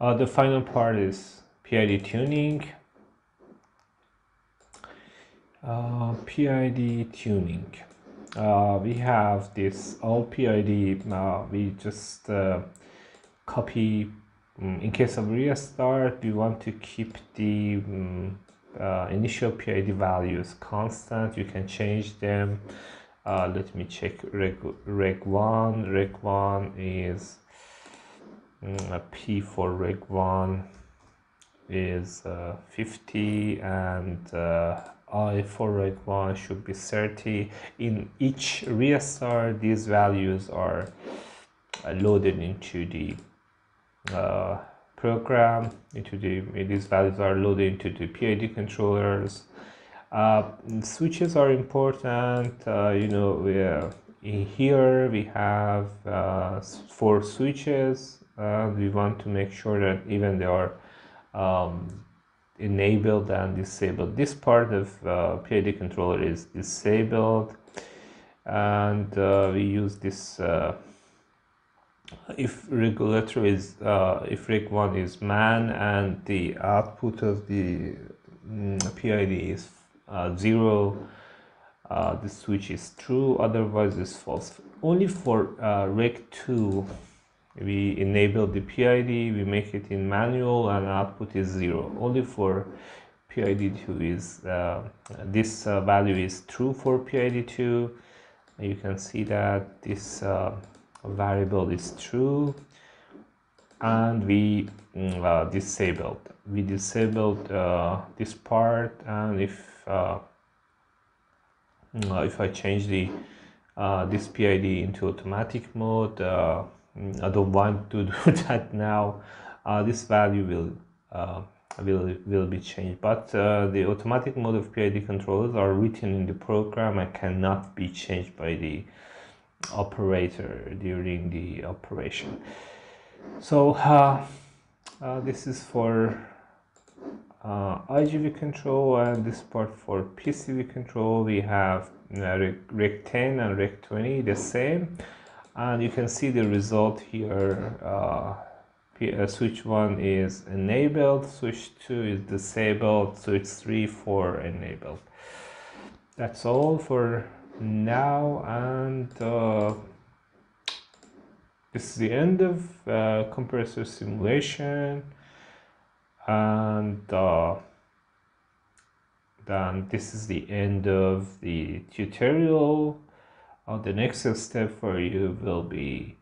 Uh, the final part is PID tuning. Uh, PID tuning. Uh, we have this old PID. Uh, we just uh, copy. Um, in case of restart, we want to keep the um, initial PID values constant. You can change them. Uh, let me check reg, reg 1. Reg 1 is a P for reg 1 is uh, 50 and uh, I for reg 1 should be 30. In each restart, these values are uh, loaded into the uh, program into the these values are loaded into the PID controllers. Uh, switches are important. Uh, you know, we, uh, here we have four switches. We want to make sure that even they are um, enabled and disabled. This part of uh, PID controller is disabled, and uh, we use this if regulator is uh, if reg 1 is man and the output of the mm, PID is uh, 0 uh, the switch is true otherwise it's false only for uh, reg 2 we enable the PID we make it in manual and output is 0 only for PID2 is uh, this uh, value is true for PID2 you can see that this variable is true and we mm, uh, disabled. We disabled uh, this part and if uh, mm, uh if I change the uh, this PID into automatic mode uh, I don't want to do that now. This value will will will be changed but the automatic mode of PID controllers are written in the program and cannot be changed by the operator during the operation. So uh, uh, this is for uh, IGV control and this part for PCV control. We have uh, Reg 10 and Reg 20 the same and you can see the result here uh, uh, switch 1 is enabled switch 2 is disabled switch 3 4 enabled. That's all for now and uh, this is the end of uh, compressor simulation and uh, then this is the end of the tutorial Oh, the next step for you will be